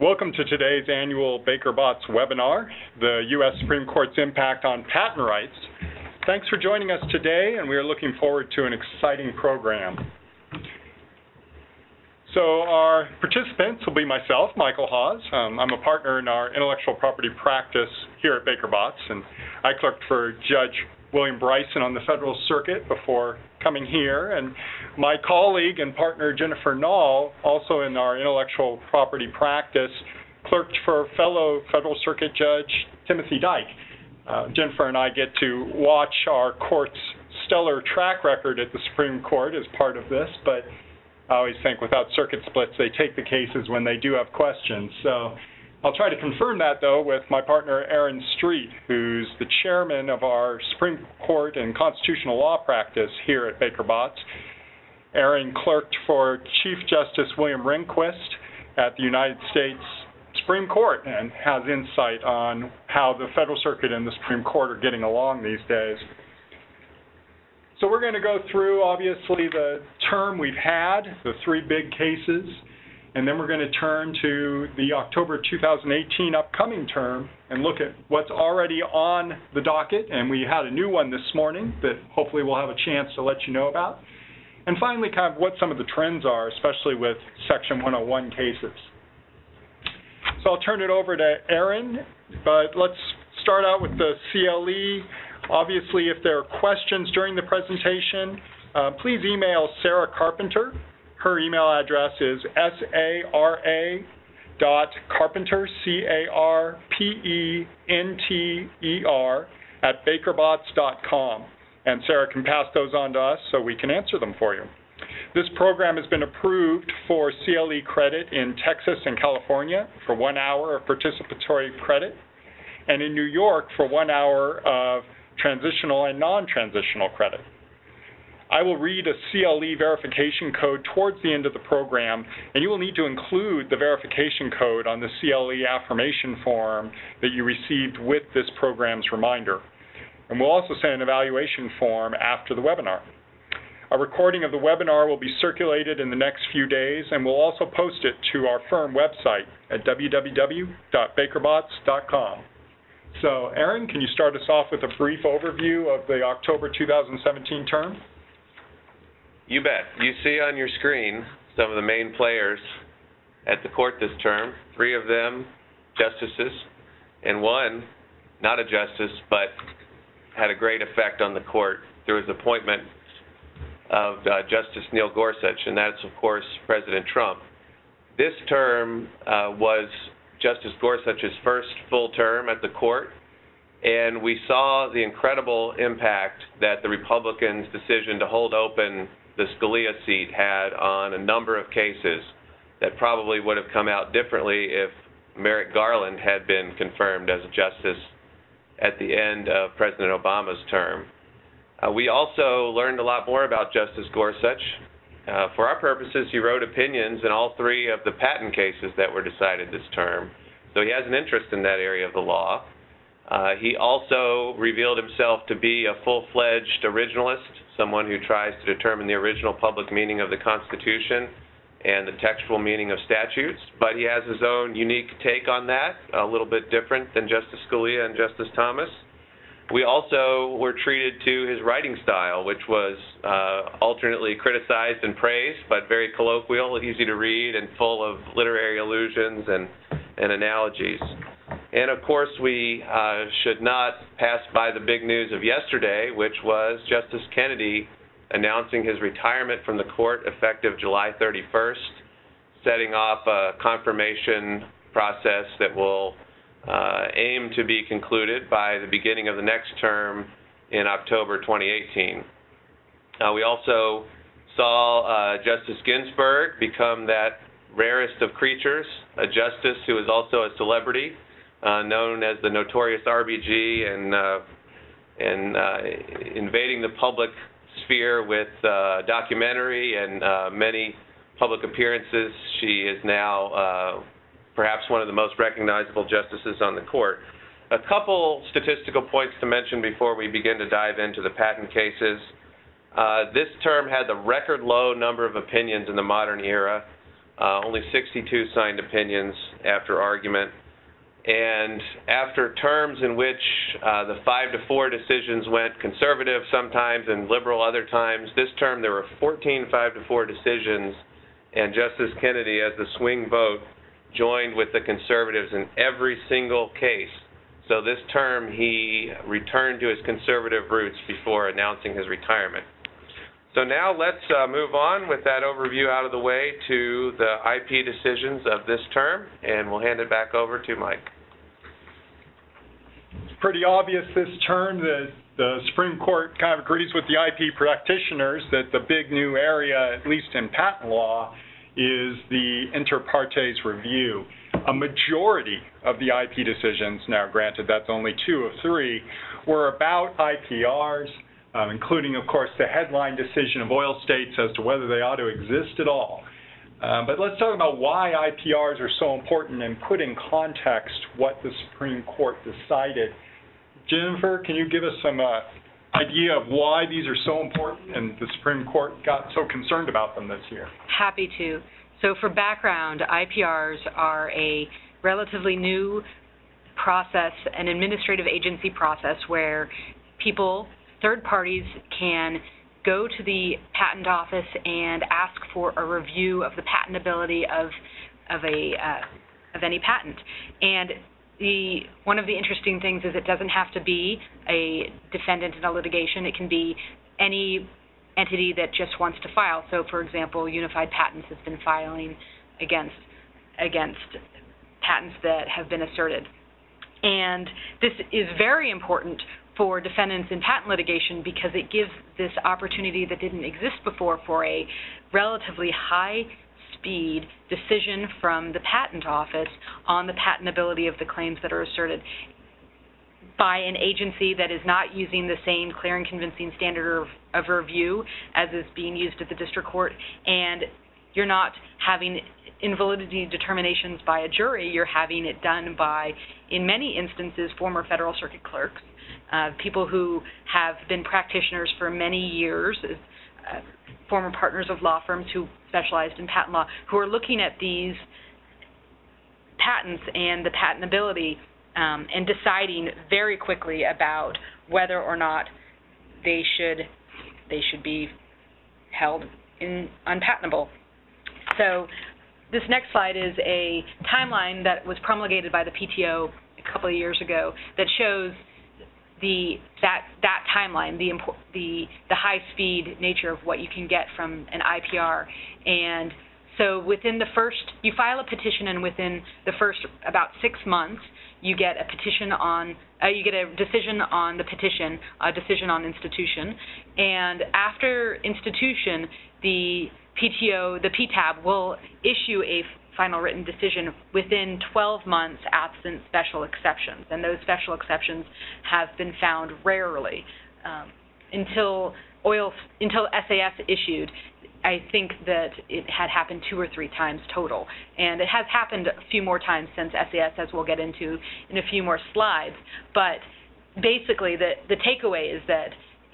Welcome to today's annual Baker Botts webinar, the U.S. Supreme Court's impact on patent rights. Thanks for joining us today, and we are looking forward to an exciting program. So our participants will be myself, Michael Hawes. Um, I'm a partner in our intellectual property practice here at Baker Botts, and I clerked for Judge William Bryson on the Federal Circuit before coming here. And my colleague and partner Jennifer Nall, also in our intellectual property practice, clerked for fellow Federal Circuit Judge Timothy Dyk. Uh, Jennifer and I get to watch our court's stellar track record at the Supreme Court as part of this, but I always think without circuit splits, they take the cases when they do have questions. So I'll try to confirm that, though, with my partner Aaron Streett, who's the chairman of our Supreme Court and constitutional law practice here at Baker Botts. Aaron clerked for Chief Justice William Rehnquist at the United States Supreme Court and has insight on how the Federal Circuit and the Supreme Court are getting along these days. So we're going to go through, obviously, the term we've had, the three big cases, and then we're going to turn to the October 2018 upcoming term and look at what's already on the docket. And we had a new one this morning that hopefully we'll have a chance to let you know about. And finally, kind of what some of the trends are, especially with Section 101 cases. So I'll turn it over to Aaron, but let's start out with the CLE. Obviously, if there are questions during the presentation, uh, please email Sara Carpenter her email address is S-A-R-A dot carpenter, C-A-R-P-E-N-T-E-R, at bakerbotts.com. And Sara can pass those on to us so we can answer them for you. This program has been approved for CLE credit in Texas and California for one hour of participatory credit, and in New York for one hour of transitional and non-transitional credit. I will read a CLE verification code towards the end of the program, and you will need to include the verification code on the CLE affirmation form that you received with this program's reminder. And we'll also send an evaluation form after the webinar. A recording of the webinar will be circulated in the next few days, and we'll also post it to our firm website at www.bakerbotts.com. So, Aaron, can you start us off with a brief overview of the October 2017 term? You bet. You see on your screen some of the main players at the court this term. Three of them justices, and one not a justice, but had a great effect on the court through his appointment of uh, Justice Neil Gorsuch, and that's, of course, President Trump. This term uh, was Justice Gorsuch's first full term at the court, and we saw the incredible impact that the Republicans' decision to hold open the Scalia seat had on a number of cases that probably would have come out differently if Merrick Garland had been confirmed as a justice at the end of President Obama's term. Uh, we also learned a lot more about Justice Gorsuch. Uh, for our purposes, he wrote opinions in all three of the patent cases that were decided this term, so he has an interest in that area of the law. Uh, he also revealed himself to be a full fledged originalist someone who tries to determine the original public meaning of the Constitution and the textual meaning of statutes, but he has his own unique take on that, a little bit different than Justice Scalia and Justice Thomas. We also were treated to his writing style, which was uh, alternately criticized and praised, but very colloquial, easy to read, and full of literary allusions and, and analogies. And of course, we uh, should not pass by the big news of yesterday, which was Justice Kennedy announcing his retirement from the court effective July 31st, setting off a confirmation process that will uh, aim to be concluded by the beginning of the next term in October 2018. Uh, we also saw uh, Justice Ginsburg become that rarest of creatures, a justice who is also a celebrity uh, known as the notorious RBG, and uh, and uh, invading the public sphere with uh, documentary and uh, many public appearances. She is now uh, perhaps one of the most recognizable justices on the court. A couple statistical points to mention before we begin to dive into the patent cases. Uh, this term had the record low number of opinions in the modern era. uh, only 62 signed opinions after argument. And after terms in which uh, the five to four decisions went conservative sometimes and liberal other times, this term there were 14 five to four decisions, and Justice Kennedy, as the swing vote, joined with the conservatives in every single case. So this term he returned to his conservative roots before announcing his retirement. So now let's uh, move on with that overview out of the way to the IP decisions of this term, and we'll hand it back over to Mike. It's pretty obvious this term that the Supreme Court kind of agrees with the IP practitioners that the big new area, at least in patent law, is the inter partes review. A majority of the IP decisions, now granted that's only two of three, were about IPRs um, including, of course, the headline decision of oil states as to whether they ought to exist at all. Um, but let's talk about why IPRs are so important and put in context what the Supreme Court decided. Jennifer, can you give us some uh, idea of why these are so important and the Supreme Court got so concerned about them this year? Happy to. So, for background, IPRs are a relatively new process, an administrative agency process where people third parties can go to the patent office and ask for a review of the patentability of of a uh, of any patent. And the one of the interesting things is it doesn't have to be a defendant in a litigation. It can be any entity that just wants to file. So, for example, Unified Patents has been filing against against patents that have been asserted. And this is very important for defendants in patent litigation because it gives this opportunity that didn't exist before for a relatively high speed decision from the patent office on the patentability of the claims that are asserted by an agency that is not using the same clear and convincing standard of, of review as is being used at the district court. And you're not having invalidity determinations by a jury, you're having it done by, in many instances, former federal circuit clerks uh, people who have been practitioners for many years, uh, former partners of law firms who specialized in patent law, who are looking at these patents and the patentability um, and deciding very quickly about whether or not they should they should be held in unpatentable. So this next slide is a timeline that was promulgated by the PTO a couple of years ago that shows the that that timeline, the the the high speed nature of what you can get from an IPR, and so within the first, you file a petition, and within the first about six months, you get a petition on, uh, you get a decision on the petition, a decision on institution, and after institution, the PTO, the PTAB will issue a final written decision within 12 months absent special exceptions. And those special exceptions have been found rarely. Um, until oil until SAS issued, I think that it had happened two or three times total. And it has happened a few more times since SAS, as we'll get into in a few more slides. But basically, the, the takeaway is that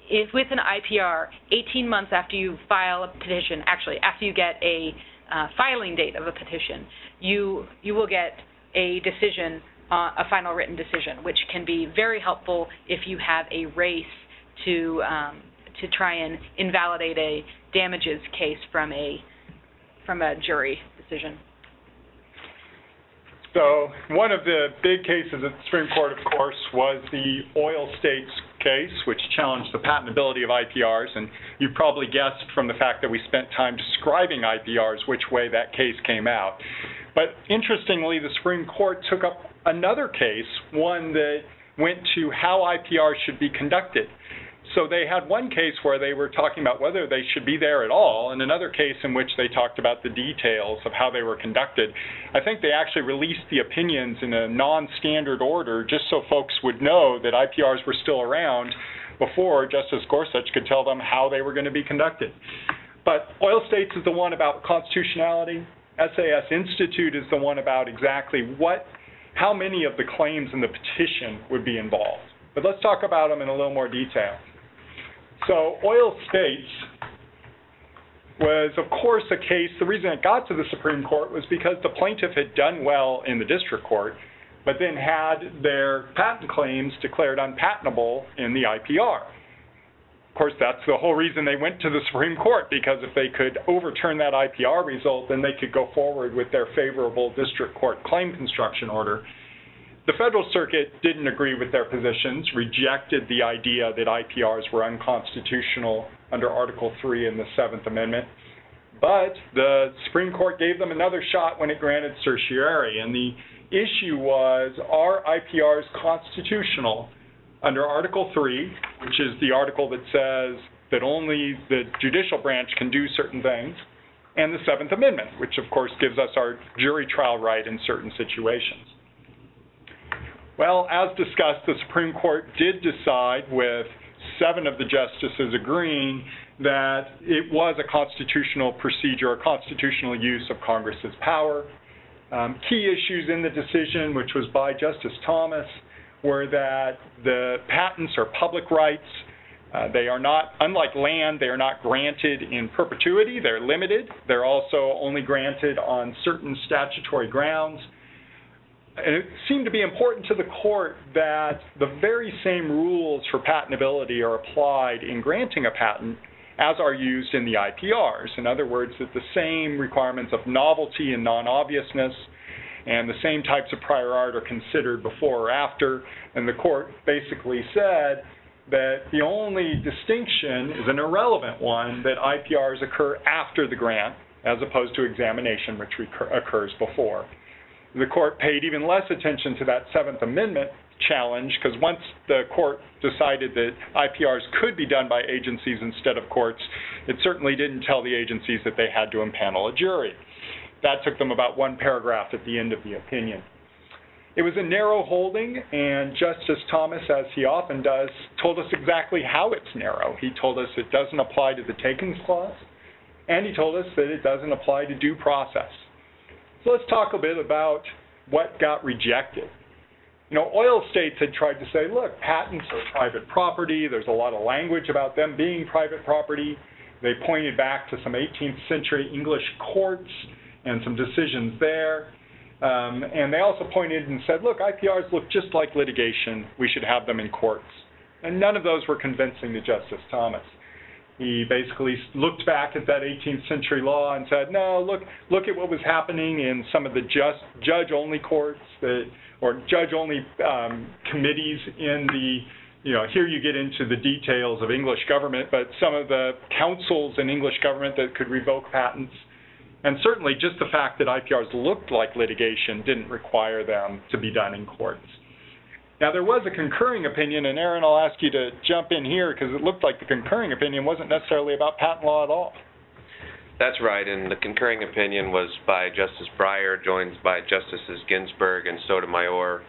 if with an IPR, 18 months after you file a petition, actually, after you get a uh, filing date of a petition, you you will get a decision, uh, a final written decision, which can be very helpful if you have a race to um, to try and invalidate a damages case from a from a jury decision. So one of the big cases at the Supreme Court, of course, was the oil states case, which challenged the patentability of IPRs. And you probably guessed from the fact that we spent time describing IPRs which way that case came out. But interestingly, the Supreme Court took up another case, one that went to how IPRs should be conducted. So they had one case where they were talking about whether they should be there at all, and another case in which they talked about the details of how they were conducted. I think they actually released the opinions in a non-standard order just so folks would know that IPRs were still around before Justice Gorsuch could tell them how they were going to be conducted. But Oil States is the one about constitutionality. SAS Institute is the one about exactly what, how many of the claims in the petition would be involved. But let's talk about them in a little more detail. So oil states was, of course, a case, the reason it got to the Supreme Court was because the plaintiff had done well in the district court, but then had their patent claims declared unpatentable in the IPR. Of course, that's the whole reason they went to the Supreme Court, because if they could overturn that IPR result, then they could go forward with their favorable district court claim construction order. The Federal Circuit didn't agree with their positions, rejected the idea that IPRs were unconstitutional under Article 3 in the Seventh Amendment. But the Supreme Court gave them another shot when it granted certiorari. And the issue was are IPRs constitutional under Article 3, which is the article that says that only the judicial branch can do certain things, and the Seventh Amendment, which of course gives us our jury trial right in certain situations. Well, as discussed, the Supreme Court did decide with seven of the justices agreeing that it was a constitutional procedure, a constitutional use of Congress's power. Um, key issues in the decision, which was by Justice Thomas, were that the patents are public rights. Uh, they are not, unlike land, they are not granted in perpetuity. They're limited. They're also only granted on certain statutory grounds. And it seemed to be important to the court that the very same rules for patentability are applied in granting a patent as are used in the IPRs. In other words, that the same requirements of novelty and non-obviousness and the same types of prior art are considered before or after. And the court basically said that the only distinction is an irrelevant one, that IPRs occur after the grant as opposed to examination, which occurs before. The court paid even less attention to that Seventh Amendment challenge because once the court decided that IPRs could be done by agencies instead of courts, it certainly didn't tell the agencies that they had to impanel a jury. That took them about one paragraph at the end of the opinion. It was a narrow holding, and Justice Thomas, as he often does, told us exactly how it's narrow. He told us it doesn't apply to the takings clause, and he told us that it doesn't apply to due process. So let's talk a bit about what got rejected. You know, oil states had tried to say, look, patents are private property. There's a lot of language about them being private property. They pointed back to some 18th century English courts and some decisions there. Um, and they also pointed and said, look, IPRs look just like litigation. We should have them in courts. And none of those were convincing to Justice Thomas. He basically looked back at that 18th century law and said, no, look, look at what was happening in some of the just judge-only courts that or judge-only um, committees in the, you know, here you get into the details of English government, but some of the councils in English government that could revoke patents. And certainly just the fact that IPRs looked like litigation didn't require them to be done in courts. Now, there was a concurring opinion, and Aaron, I'll ask you to jump in here because it looked like the concurring opinion wasn't necessarily about patent law at all. That's right, and the concurring opinion was by Justice Breyer, joined by Justices Ginsburg and Sotomayor.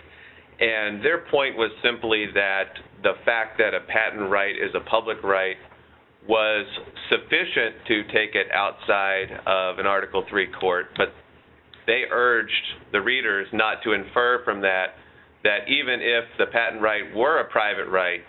And their point was simply that the fact that a patent right is a public right was sufficient to take it outside of an Article III court, but they urged the readers not to infer from that that even if the patent right were a private right,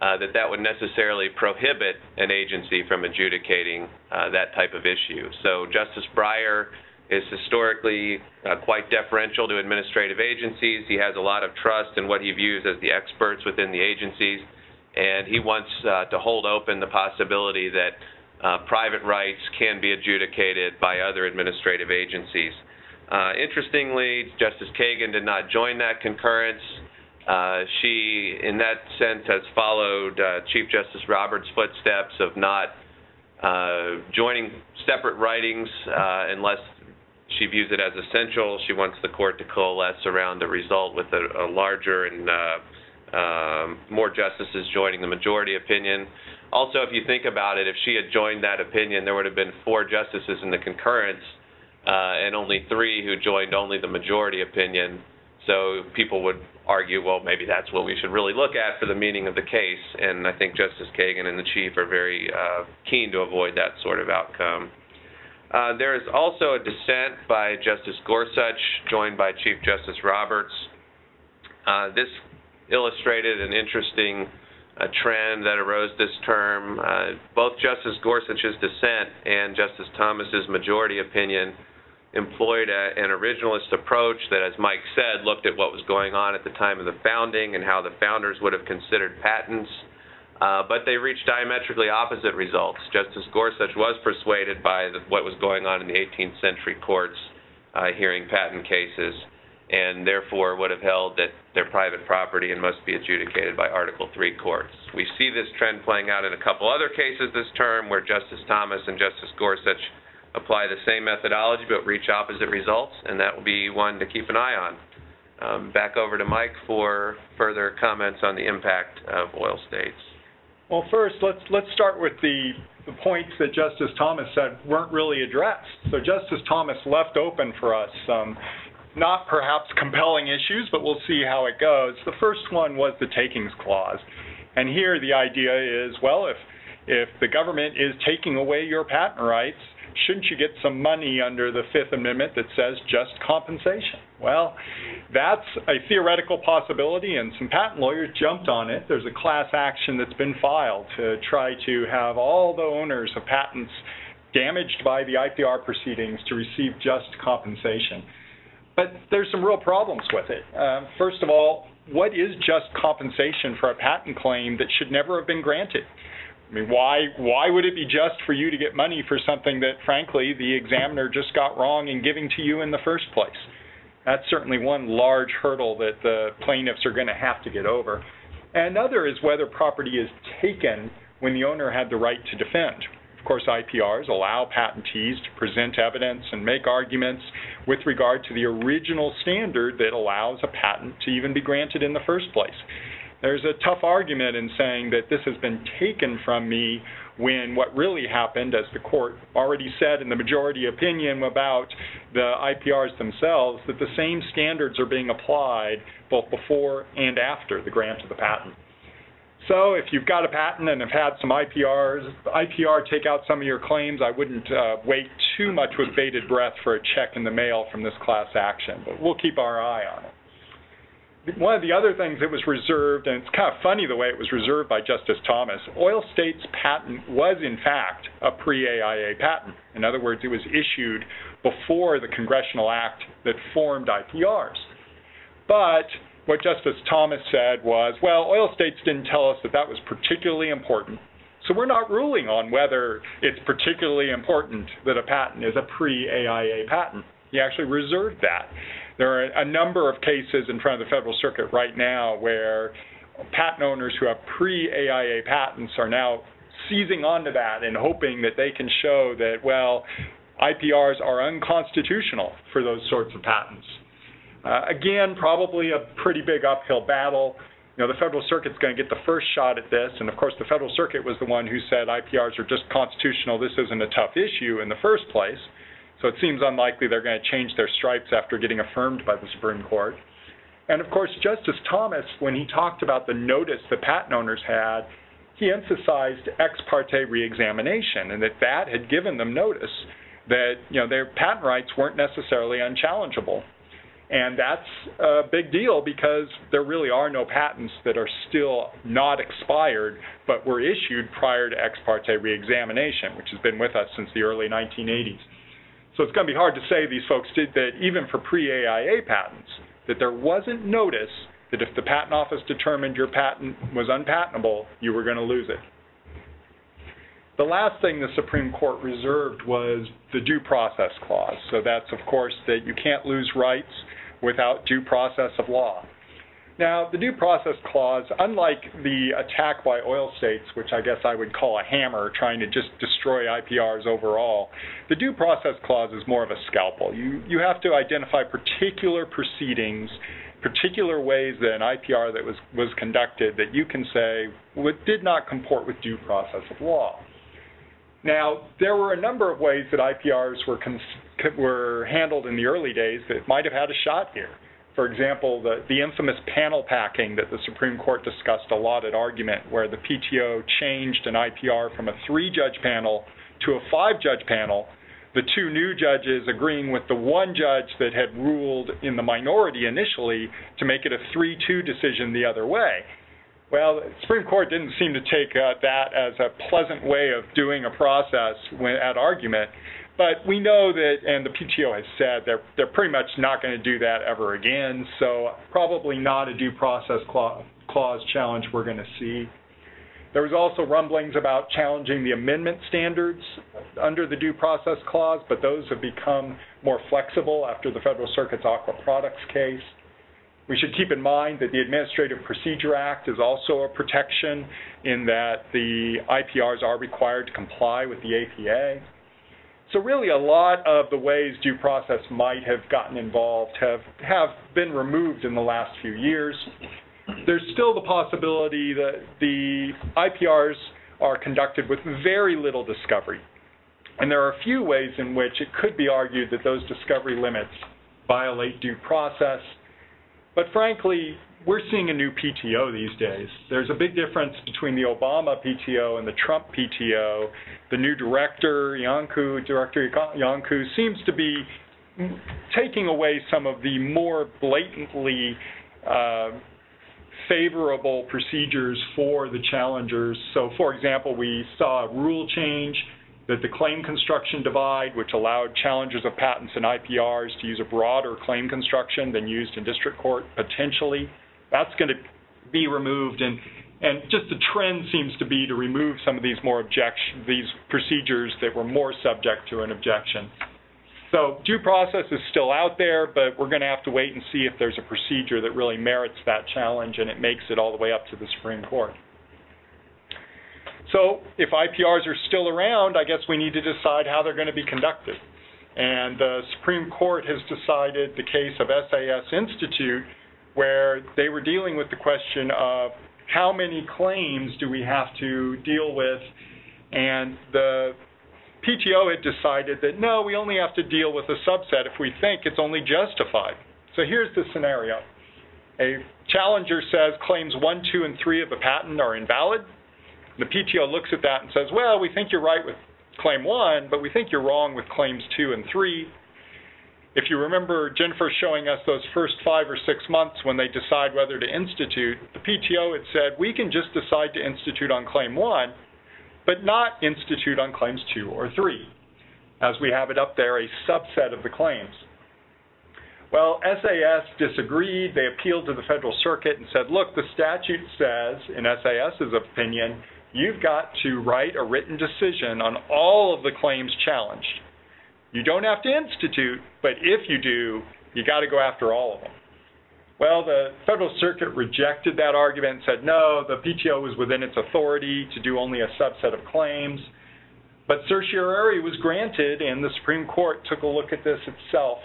uh, that that would necessarily prohibit an agency from adjudicating uh, that type of issue. So Justice Breyer is historically uh, quite deferential to administrative agencies. He has a lot of trust in what he views as the experts within the agencies, and he wants uh, to hold open the possibility that uh, private rights can be adjudicated by other administrative agencies. Uh, interestingly, Justice Kagan did not join that concurrence. Uh, she, in that sense, has followed uh, Chief Justice Roberts' footsteps of not uh, joining separate writings uh, unless she views it as essential. She wants the court to coalesce around a result with a, a larger and uh, um, more justices joining the majority opinion. Also, if you think about it, if she had joined that opinion, there would have been four justices in the concurrence and only three who joined only the majority opinion. So people would argue, well, maybe that's what we should really look at for the meaning of the case. And I think Justice Kagan and the Chief are very uh, keen to avoid that sort of outcome. Uh, there is also a dissent by Justice Gorsuch, joined by Chief Justice Roberts. Uh, this illustrated an interesting a trend that arose this term. Uh, both Justice Gorsuch's dissent and Justice Thomas's majority opinion employed a, an originalist approach that, as Mike said, looked at what was going on at the time of the founding and how the founders would have considered patents. Uh, but they reached diametrically opposite results. Justice Gorsuch was persuaded by the, what was going on in the 18th century courts uh, hearing patent cases, and therefore would have held that they're private property and must be adjudicated by Article III courts. We see this trend playing out in a couple other cases this term where Justice Thomas and Justice Gorsuch apply the same methodology but reach opposite results, and that will be one to keep an eye on. Um, back over to Mike for further comments on the impact of oil states. Well, first, let's let's start with the the points that Justice Thomas said weren't really addressed. So Justice Thomas left open for us some not perhaps compelling issues, but we'll see how it goes. The first one was the takings clause. And here the idea is, well, if if the government is taking away your patent rights, shouldn't you get some money under the Fifth Amendment that says just compensation? Well, that's a theoretical possibility, and some patent lawyers jumped on it. There's a class action that's been filed to try to have all the owners of patents damaged by the IPR proceedings to receive just compensation. But there's some real problems with it. Uh, first of all, what is just compensation for a patent claim that should never have been granted? I mean, why why would it be just for you to get money for something that, frankly, the examiner just got wrong in giving to you in the first place? That's certainly one large hurdle that the plaintiffs are going to have to get over. Another is whether property is taken when the owner had the right to defend. Of course, IPRs allow patentees to present evidence and make arguments with regard to the original standard that allows a patent to even be granted in the first place. There's a tough argument in saying that this has been taken from me when what really happened, as the court already said in the majority opinion about the IPRs themselves, that the same standards are being applied both before and after the grant of the patent. So if you've got a patent and have had some IPRs, IPR take out some of your claims, I wouldn't uh, wait too much with bated breath for a check in the mail from this class action, but we'll keep our eye on it one of the other things that was reserved, and it's kind of funny the way it was reserved by Justice Thomas, Oil States patent was in fact a pre-AIA patent. In other words, it was issued before the congressional act that formed IPRs. But what Justice Thomas said was, well, Oil States didn't tell us that that was particularly important. So we're not ruling on whether it's particularly important that a patent is a pre-AIA patent. He actually reserved that. There are a number of cases in front of the Federal Circuit right now where patent owners who have pre-AIA patents are now seizing onto that and hoping that they can show that, well, IPRs are unconstitutional for those sorts of patents. Uh, again, probably a pretty big uphill battle. You know, the Federal Circuit's going to get the first shot at this, and of course, the Federal Circuit was the one who said IPRs are just constitutional. This isn't a tough issue in the first place. So it seems unlikely they're going to change their stripes after getting affirmed by the Supreme Court. And of course, Justice Thomas, when he talked about the notice the patent owners had, he emphasized ex parte reexamination and that that had given them notice that you know their patent rights weren't necessarily unchallengeable. And that's a big deal because there really are no patents that are still not expired but were issued prior to ex parte reexamination, which has been with us since the early 1980s. So it's going to be hard to say these folks did that even for pre-AIA patents, that there wasn't notice that if the patent office determined your patent was unpatentable, you were going to lose it. The last thing the Supreme Court reserved was the due process clause. So that's, of course, that you can't lose rights without due process of law. Now, the due process clause, unlike the attack by oil states, which I guess I would call a hammer trying to just destroy IPRs overall, the due process clause is more of a scalpel. You, you have to identify particular proceedings, particular ways that an IPR that was, was conducted that you can say did not comport with due process of law. Now, there were a number of ways that IPRs were, were handled in the early days that might have had a shot here. For example, the, the infamous panel packing that the Supreme Court discussed a lot at argument, where the PTO changed an IPR from a three judge panel to a five judge panel, the two new judges agreeing with the one judge that had ruled in the minority initially to make it a 3 2 decision the other way. Well, the Supreme Court didn't seem to take uh, that as a pleasant way of doing a process when, at argument. But we know that, and the PTO has said they're they're pretty much not going to do that ever again. So probably not a due process clause, clause challenge we're going to see. There was also rumblings about challenging the amendment standards under the due process clause, but those have become more flexible after the Federal Circuit's Aqua Products case. We should keep in mind that the Administrative Procedure Act is also a protection in that the IPRs are required to comply with the APA. So really a lot of the ways due process might have gotten involved have, have been removed in the last few years. There's still the possibility that the IPRs are conducted with very little discovery. And there are a few ways in which it could be argued that those discovery limits violate due process. But frankly, we're seeing a new PTO these days. There's a big difference between the Obama PTO and the Trump PTO. The new director, Iancu, Director Iancu, seems to be taking away some of the more blatantly uh, favorable procedures for the challengers. So, for example, we saw a rule change that the claim construction divide, which allowed challengers of patents and IPRs to use a broader claim construction than used in district court, potentially, that's going to be removed. And, and just the trend seems to be to remove some of these more objection, these procedures that were more subject to an objection. So due process is still out there, but we're going to have to wait and see if there's a procedure that really merits that challenge and it makes it all the way up to the Supreme Court. So if IPRs are still around, I guess we need to decide how they're going to be conducted. And the Supreme Court has decided the case of SAS Institute, where they were dealing with the question of how many claims do we have to deal with, and the PTO had decided that no, we only have to deal with a subset if we think it's only justified. So here's the scenario. A challenger says claims 1, 2, and 3 of a patent are invalid. The PTO looks at that and says, well, we think you're right with claim one, but we think you're wrong with claims two and three. If you remember Jennifer showing us those first five or six months when they decide whether to institute, the PTO had said, we can just decide to institute on claim one, but not institute on claims two or three, as we have it up there, a subset of the claims. Well, SAS disagreed. They appealed to the Federal Circuit and said, look, the statute says, in SAS's opinion, you've got to write a written decision on all of the claims challenged. You don't have to institute, but if you do, you got to go after all of them. Well, the Federal Circuit rejected that argument and said no, the PTO was within its authority to do only a subset of claims. But certiorari was granted, and the Supreme Court took a look at this itself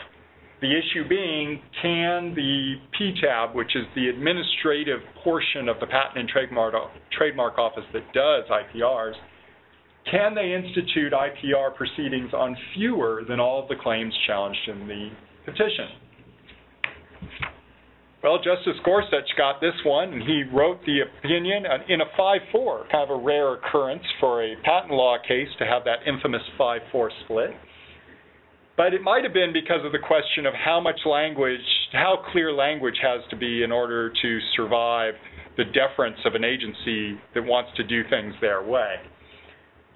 the issue being, can the PTAB, which is the administrative portion of the Patent and Trademark, Trademark Office that does IPRs, can they institute IPR proceedings on fewer than all of the claims challenged in the petition? Well, Justice Gorsuch got this one, and he wrote the opinion in a 5-4, kind of a rare occurrence for a patent law case to have that infamous 5-4 split. But it might have been because of the question of how much language, how clear language has to be in order to survive the deference of an agency that wants to do things their way.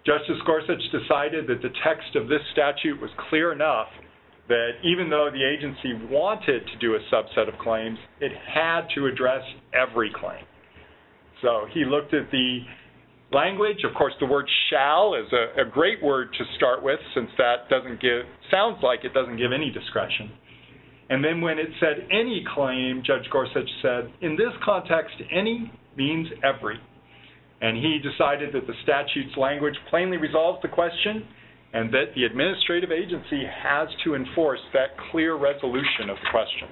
Justice Gorsuch decided that the text of this statute was clear enough that even though the agency wanted to do a subset of claims, it had to address every claim. So he looked at the language. Of course, the word shall is a, a, great word to start with since that doesn't give, sounds like it doesn't give any discretion. And then when it said any claim, Judge Gorsuch said, in this context, any means every. And he decided that the statute's language plainly resolves the question and that the administrative agency has to enforce that clear resolution of the question.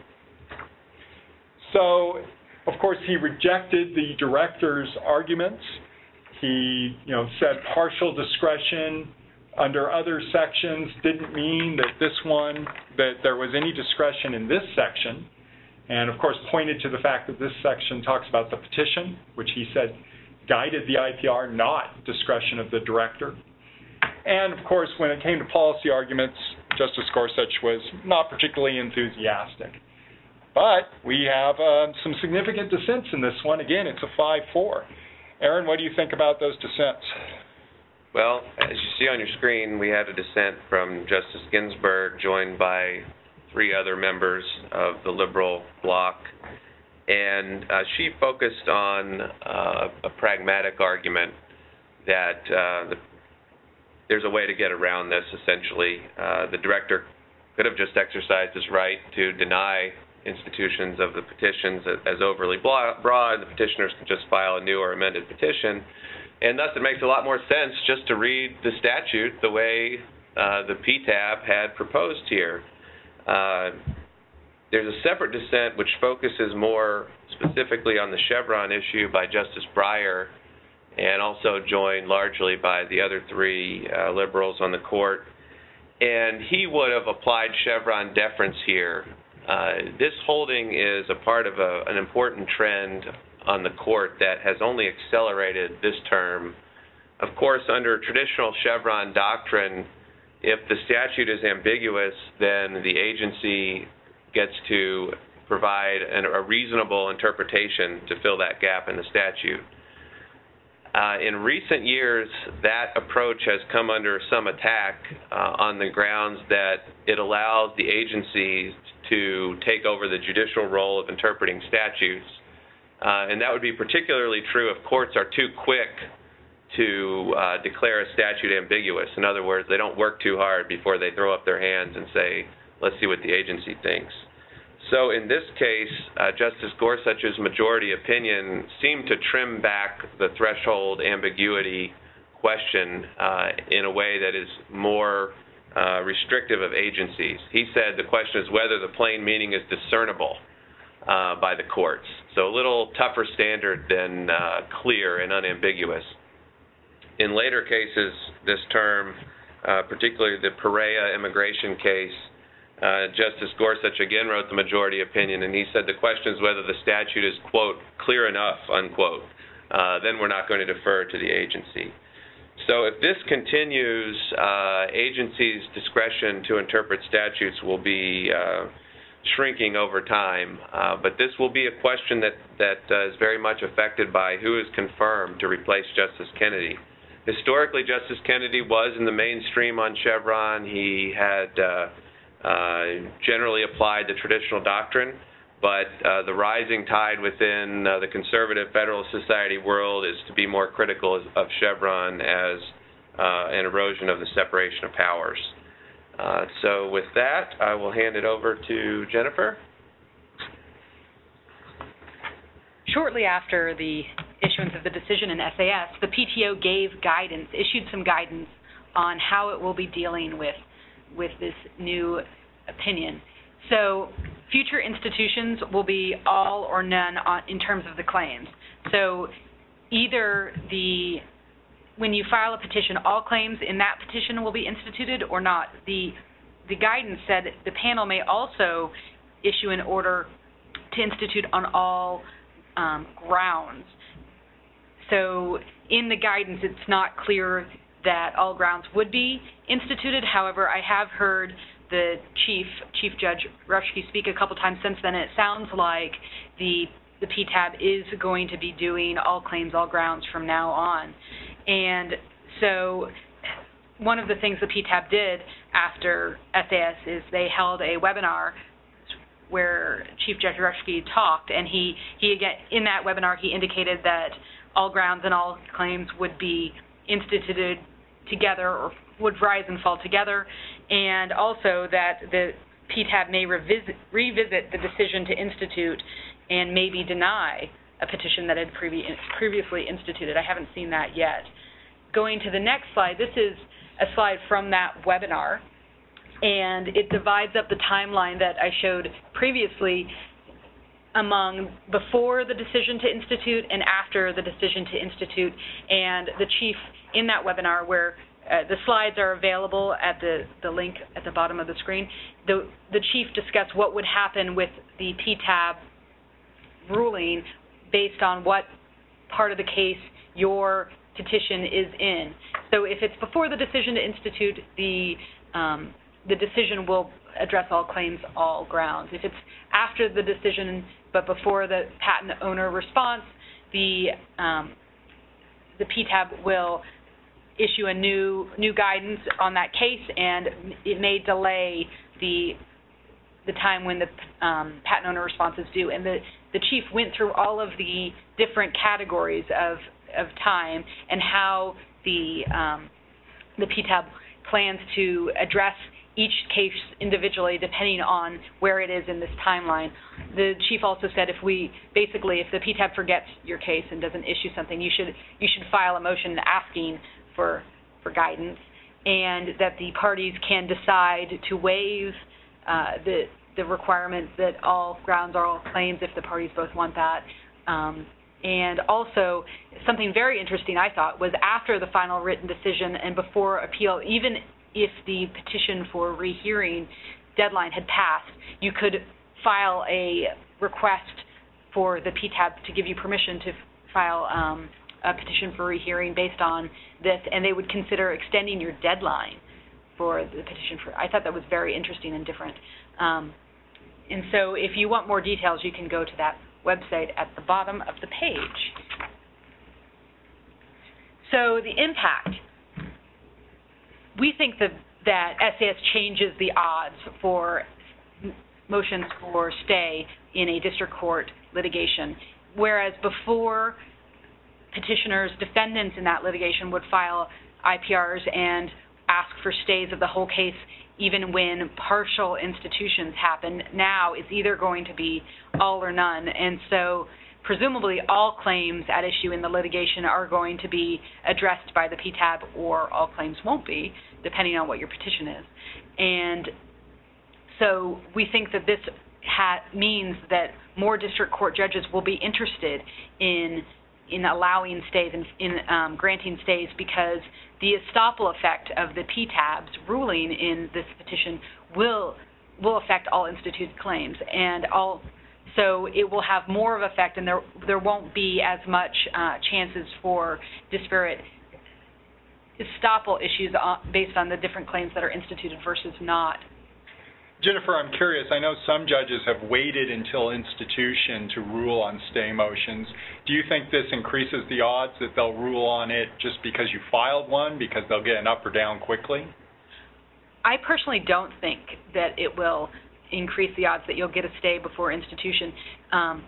So, of course, he rejected the director's arguments he, you know, said partial discretion under other sections didn't mean that this one, that there was any discretion in this section. And of course, pointed to the fact that this section talks about the petition, which he said guided the IPR, not discretion of the director. And of course, when it came to policy arguments, Justice Gorsuch was not particularly enthusiastic. But we have um, some significant dissents in this one. Again, it's a 5-4. Aaron, what do you think about those dissents? Well, as you see on your screen, we had a dissent from Justice Ginsburg, joined by three other members of the liberal bloc, and uh, she focused on uh, a pragmatic argument that uh, the, there's a way to get around this. Essentially, uh, the director could have just exercised his right to deny institutions of the petitions as overly broad. The petitioners can just file a new or amended petition and thus, it makes a lot more sense just to read the statute the way uh, the PTAB had proposed here. Uh, there's a separate dissent which focuses more specifically on the Chevron issue by Justice Breyer and also joined largely by the other three uh, liberals on the court. And he would have applied Chevron deference here. Uh, this holding is a part of a, an important trend on the court that has only accelerated this term. Of course, under traditional Chevron doctrine, if the statute is ambiguous, then the agency gets to provide an, a reasonable interpretation to fill that gap in the statute. Uh, in recent years, that approach has come under some attack uh, on the grounds that it allows the agency to take over the judicial role of interpreting statutes uh, and that would be particularly true if courts are too quick to uh, declare a statute ambiguous. In other words, they don't work too hard before they throw up their hands and say, let's see what the agency thinks. So in this case, uh, Justice Gorsuch's majority opinion seemed to trim back the threshold ambiguity question uh, in a way that is more uh, restrictive of agencies. He said the question is whether the plain meaning is discernible uh, by the courts. So a little tougher standard than uh, clear and unambiguous. In later cases this term, uh, particularly the Pereira immigration case, uh, Justice Gorsuch again wrote the majority opinion, and he said the question is whether the statute is, quote, clear enough, unquote. Uh, then we're not going to defer to the agency. So if this continues, uh, agencies' discretion to interpret statutes will be shrinking over time. Uh, but this will be a question that, that uh, is very much affected by who is confirmed to replace Justice Kennedy. Historically, Justice Kennedy was in the mainstream on Chevron. He had uh, uh generally applied the traditional doctrine, but uh, the rising tide within uh, the conservative Federalist Society world is to be more critical of Chevron as an erosion of the separation of powers. Uh, so with that, I will hand it over to Jennifer. Shortly after the issuance of the decision in SAS, the PTO gave guidance, issued some guidance on how it will be dealing with with this new opinion. So future institutions will be all or none on, in terms of the claims. So either the when you file a petition, all claims in that petition will be instituted or not. The the guidance said the panel may also issue an order to institute on all um, grounds. So in the guidance, it's not clear that all grounds would be instituted. However, I have heard the chief, Chief Judge Ruschke, speak a couple times since then. And it sounds like the the PTAB is going to be doing all claims, all grounds from now on. And so one of the things the PTAB did after SAS is they held a webinar where Chief Judge Ruschke talked, and he, he again, in that webinar, he indicated that all grounds and all claims would be instituted together or would rise and fall together, and also that the PTAB may revisit, revisit the decision to institute and maybe deny a petition that had previ previously instituted. I haven't seen that yet. Going to the next slide, this is a slide from that webinar, and it divides up the timeline that I showed previously among before the decision to institute and after the decision to institute. And the chief in that webinar, where uh, the slides are available at the, the link at the bottom of the screen, the, the chief discussed what would happen with the PTAB ruling based on what part of the case your petition is in. So if it's before the decision to institute, the um, the decision will address all claims, all grounds. If it's after the decision, but before the patent owner response, the, um, the PTAB will issue a new, new guidance on that case, and it may delay the, the time when the, um, patent owner response is due. And the, the chief went through all of the different categories of, of time and how the, um, the PTAB plans to address each case individually depending on where it is in this timeline. The chief also said if we basically if the PTAB forgets your case and doesn't issue something, you should you should file a motion asking for for guidance and that the parties can decide to waive uh, the the requirement that all grounds are all claims if the parties both want that. Um, and also, something very interesting I thought was after the final written decision and before appeal, even if the petition for rehearing deadline had passed, you could file a request for the PTAB to give you permission to file um, a petition for rehearing based on this, and they would consider extending your deadline for the petition for. I thought that was very interesting and different. Um, and so, if you want more details, you can go to that website at the bottom of the page. So, the impact we think that that SAS changes the odds for motions for stay in a district court litigation, whereas before petitioners, defendants in that litigation would file IPRs and ask for stays of the whole case even when partial institutions happen. Now it's either going to be all or none. And so presumably all claims at issue in the litigation are going to be addressed by the PTAB or all claims won't be depending on what your petition is. And so we think that this means that more district court judges will be interested in in allowing stays and in um, granting stays because the estoppel effect of the PTAB's ruling in this petition will will affect all instituted claims and all so it will have more of effect and there there won't be as much uh, chances for disparate estoppel issues based on the different claims that are instituted versus not. Jennifer, I'm curious. I know some judges have waited until institution to rule on stay motions. Do you think this increases the odds that they'll rule on it just because you filed one, because they'll get an up or down quickly? I personally don't think that it will increase the odds that you'll get a stay before institution um,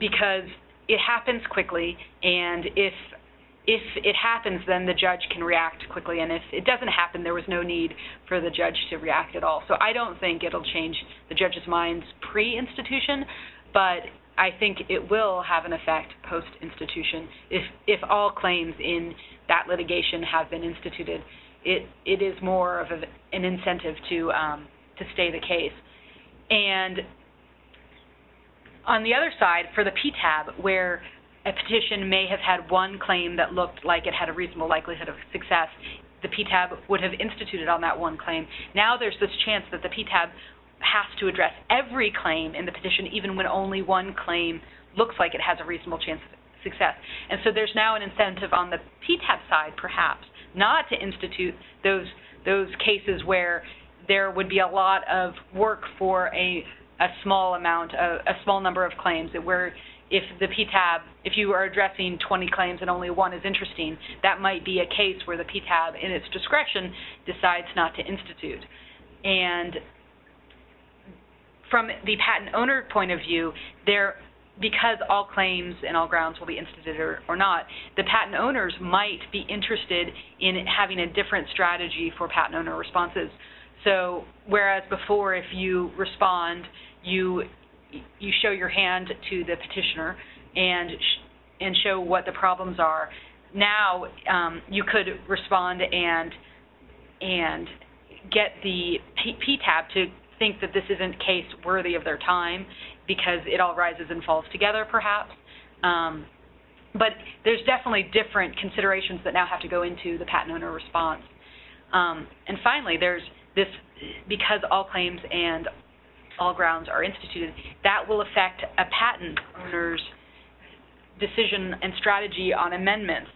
because it happens quickly, and if if it happens, then the judge can react quickly, and if it doesn't happen, there was no need for the judge to react at all. So I don't think it'll change the judge's minds pre-institution, but I think it will have an effect post-institution. If if all claims in that litigation have been instituted, it it is more of a, an incentive to um, to stay the case. And on the other side, for the PTAB, where a petition may have had one claim that looked like it had a reasonable likelihood of success. The PTAB would have instituted on that one claim. Now there's this chance that the PTAB has to address every claim in the petition, even when only one claim looks like it has a reasonable chance of success. And so there's now an incentive on the PTAB side, perhaps, not to institute those those cases where there would be a lot of work for a a small amount, of, a small number of claims, that where if the PTAB, if you are addressing 20 claims and only one is interesting, that might be a case where the PTAB, in its discretion, decides not to institute. And from the patent owner point of view, there, because all claims and all grounds will be instituted or, or not, the patent owners might be interested in having a different strategy for patent owner responses. So, whereas before, if you respond, you you show your hand to the petitioner and sh- and show what the problems are. Now um, you could respond and and get the P- PTAB to think that this isn't case worthy of their time because it all rises and falls together, perhaps. Um, but there's definitely different considerations that now have to go into the patent owner response. Um, and finally, there's this because all claims and all grounds are instituted, that will affect a patent owner's decision and strategy on amendments.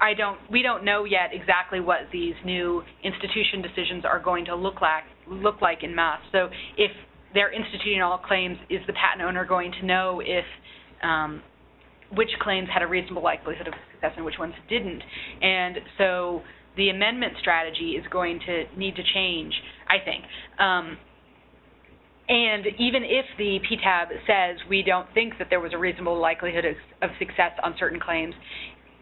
I don't, we don't know yet exactly what these new institution decisions are going to look like, look like in mass? So if they're instituting all claims, is the patent owner going to know if um, which claims had a reasonable likelihood of success and which ones didn't? And so the amendment strategy is going to need to change, I think. Um, and even if the PTAB says we don't think that there was a reasonable likelihood of, of success on certain claims,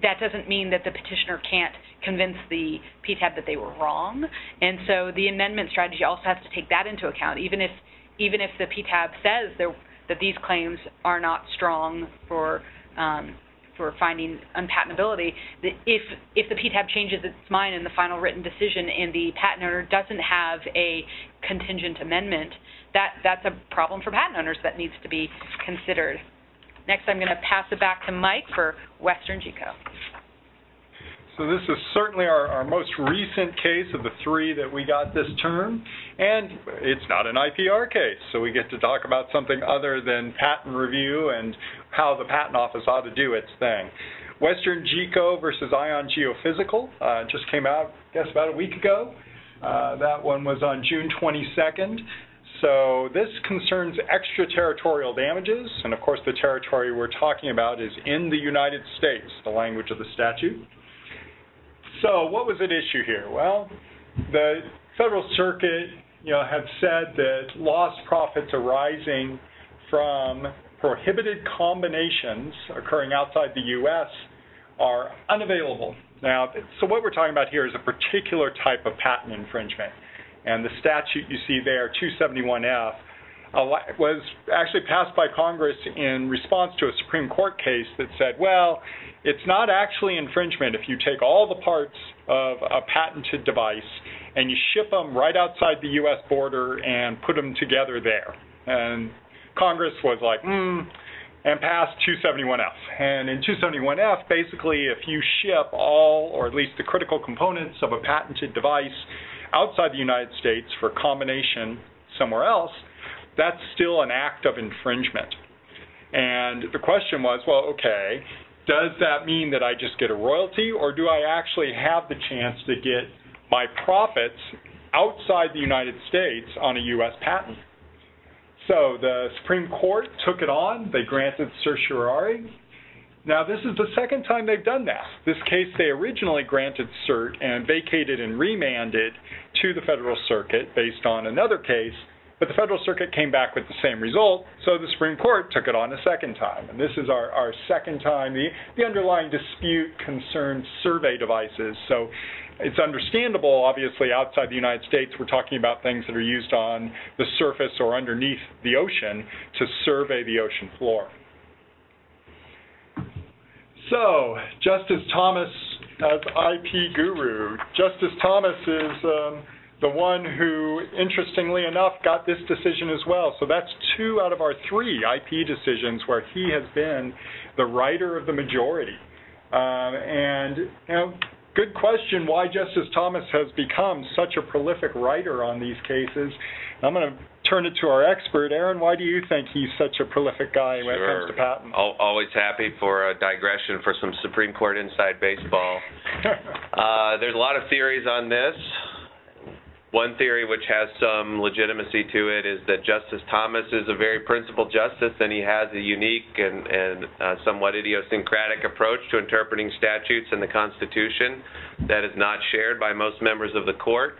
that doesn't mean that the petitioner can't convince the PTAB that they were wrong. And so the amendment strategy also has to take that into account. Even if even if the PTAB says there, that these claims are not strong for um, for finding unpatentability, if if the PTAB changes its mind in the final written decision and the patent owner doesn't have a contingent amendment, that that's a problem for patent owners that needs to be considered. Next, I'm going to pass it back to Mike for WesternGeco. So this is certainly our, our most recent case of the three that we got this term, and it's not an IPR case, so we get to talk about something other than patent review and how the patent office ought to do its thing. WesternGeco versus Ion Geophysical uh, just came out, I guess, about a week ago. Uh, that one was on June 22nd. So this concerns extraterritorial damages, and of course the territory we're talking about is in the United States, the language of the statute. So what was at issue here? Well, the Federal Circuit, you know, had said that lost profits arising from prohibited combinations occurring outside the U.S. are unavailable. Now, so what we're talking about here is a particular type of patent infringement. And the statute you see there, 271F, was actually passed by Congress in response to a Supreme Court case that said, well, it's not actually infringement if you take all the parts of a patented device and you ship them right outside the U.S. border and put them together there. And Congress was like, hmm, and passed 271F. And in 271F, basically, if you ship all, or at least the critical components of a patented device outside the United States for combination somewhere else, that's still an act of infringement. And the question was, well, okay, does that mean that I just get a royalty, or do I actually have the chance to get my profits outside the United States on a U.S. patent? So the Supreme Court took it on. They granted certiorari. Now, this is the second time they've done that. This case, they originally granted cert and vacated and remanded to the Federal Circuit based on another case but the Federal Circuit came back with the same result, so the Supreme Court took it on a second time. And this is our, our second time. The, the underlying dispute concerns survey devices. So it's understandable, obviously, outside the United States, we're talking about things that are used on the surface or underneath the ocean to survey the ocean floor. So, Justice Thomas as IP guru. Justice Thomas is. Um, the one who, interestingly enough, got this decision as well. So that's two out of our three IP decisions where he has been the writer of the majority. Um, and, you know, good question why Justice Thomas has become such a prolific writer on these cases. I'm going to turn it to our expert. Aaron, why do you think he's such a prolific guy when sure. it comes to patent? Always happy for a digression for some Supreme Court inside baseball. uh, there's a lot of theories on this. One theory which has some legitimacy to it is that Justice Thomas is a very principled justice and he has a unique and, and uh, somewhat idiosyncratic approach to interpreting statutes and the Constitution that is not shared by most members of the court.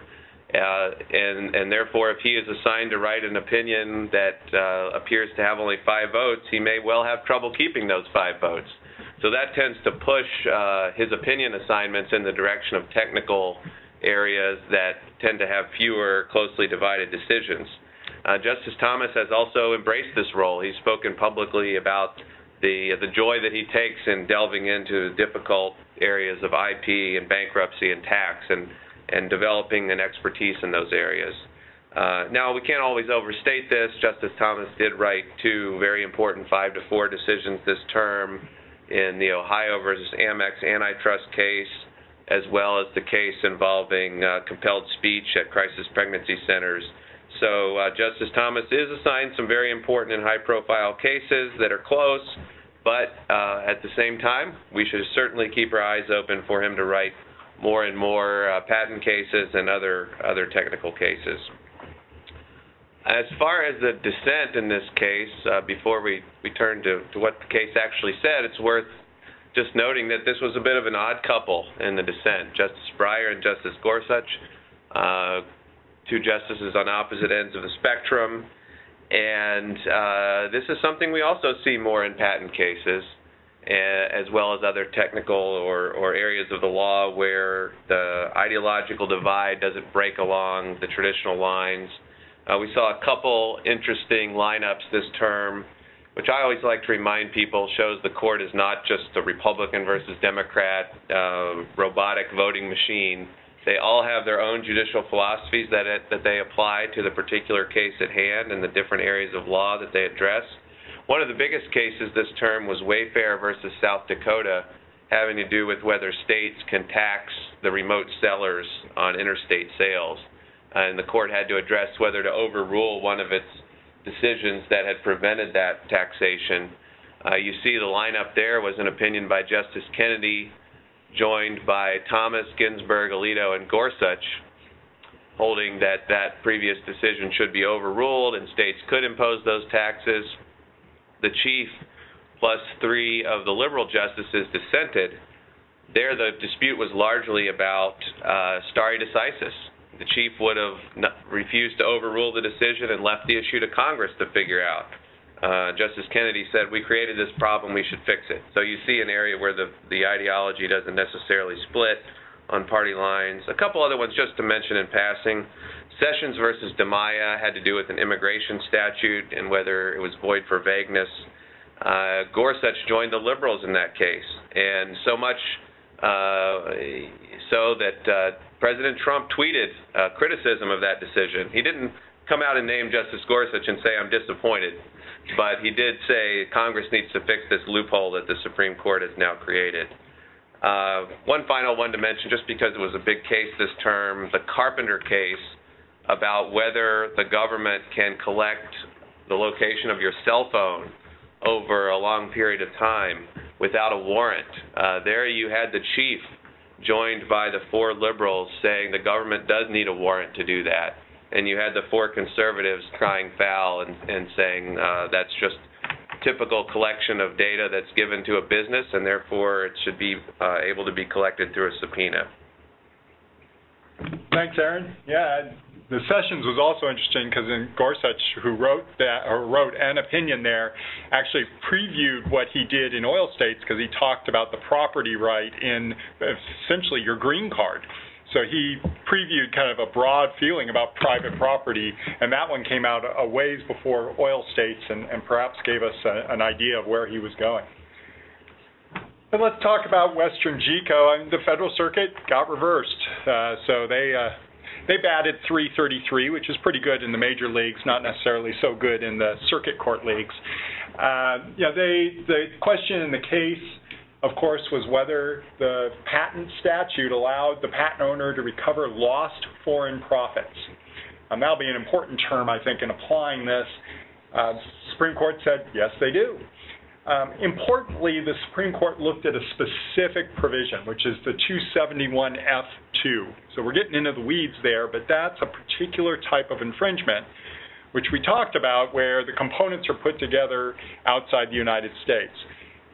Uh, and, and therefore, if he is assigned to write an opinion that uh, appears to have only five votes, he may well have trouble keeping those five votes. So that tends to push uh, his opinion assignments in the direction of technical areas that tend to have fewer closely divided decisions. Uh, Justice Thomas has also embraced this role. He's spoken publicly about the the joy that he takes in delving into difficult areas of IP and bankruptcy and tax and and developing an expertise in those areas. Uh, now we can't always overstate this. Justice Thomas did write two very important five to four decisions this term in the Ohio versus Amex antitrust case as well as the case involving uh, compelled speech at crisis pregnancy centers. So uh, Justice Thomas is assigned some very important and high-profile cases that are close, but uh, at the same time, we should certainly keep our eyes open for him to write more and more uh, patent cases and other other technical cases. As far as the dissent in this case, uh, before we, we turn to, to what the case actually said, it's worth just noting that this was a bit of an odd couple in the dissent. Justice Breyer and Justice Gorsuch, uh, two justices on opposite ends of the spectrum. And uh, this is something we also see more in patent cases, as well as other technical or, or areas of the law where the ideological divide doesn't break along the traditional lines. Uh, we saw a couple interesting lineups this term, which I always like to remind people shows the court is not just a Republican versus Democrat uh, robotic voting machine. They all have their own judicial philosophies that it, that they apply to the particular case at hand and the different areas of law that they address. One of the biggest cases this term was Wayfair versus South Dakota, having to do with whether states can tax the remote sellers on interstate sales. And the court had to address whether to overrule one of its decisions that had prevented that taxation. Uh, you see the lineup there was an opinion by Justice Kennedy joined by Thomas, Ginsburg, Alito, and Gorsuch, holding that that previous decision should be overruled and states could impose those taxes. The chief plus three of the liberal justices dissented. There, the dispute was largely about uh, stare decisis. The chief would have refused to overrule the decision and left the issue to Congress to figure out. Uh, Justice Kennedy said, we created this problem, we should fix it. So you see an area where the, the ideology doesn't necessarily split on party lines. A couple other ones just to mention in passing. Sessions versus Dimaya had to do with an immigration statute and whether it was void for vagueness. Uh, Gorsuch joined the liberals in that case, and so much uh, so that uh, President Trump tweeted criticism of that decision. He didn't come out and name Justice Gorsuch and say, I'm disappointed but he did say Congress needs to fix this loophole that the Supreme Court has now created. Uh, one final one to mention, just because it was a big case this term, the Carpenter case about whether the government can collect the location of your cell phone over a long period of time without a warrant. Uh, there you had the chief joined by the four liberals saying the government does need a warrant to do that and you had the four conservatives crying foul and, and saying uh, that's just typical collection of data that's given to a business, and therefore it should be uh, able to be collected through a subpoena. Thanks, Aaron. Yeah, the Sessions was also interesting because in Gorsuch, who wrote that or wrote an opinion there, actually previewed what he did in oil states because he talked about the property right in essentially your green card. So he previewed kind of a broad feeling about private property, and that one came out a ways before oil states and, and perhaps gave us a, an idea of where he was going. But let's talk about WesternGeco. I mean, the Federal Circuit got reversed. Uh, so they uh, they batted 333, which is pretty good in the major leagues, not necessarily so good in the circuit court leagues. Uh, know, they the question in the case of course, was whether the patent statute allowed the patent owner to recover lost foreign profits. Um, that'll be an important term, I think, in applying this. Uh, Supreme Court said, yes, they do. Um, importantly, the Supreme Court looked at a specific provision, which is the 271F2. So we're getting into the weeds there, but that's a particular type of infringement, which we talked about, where the components are put together outside the United States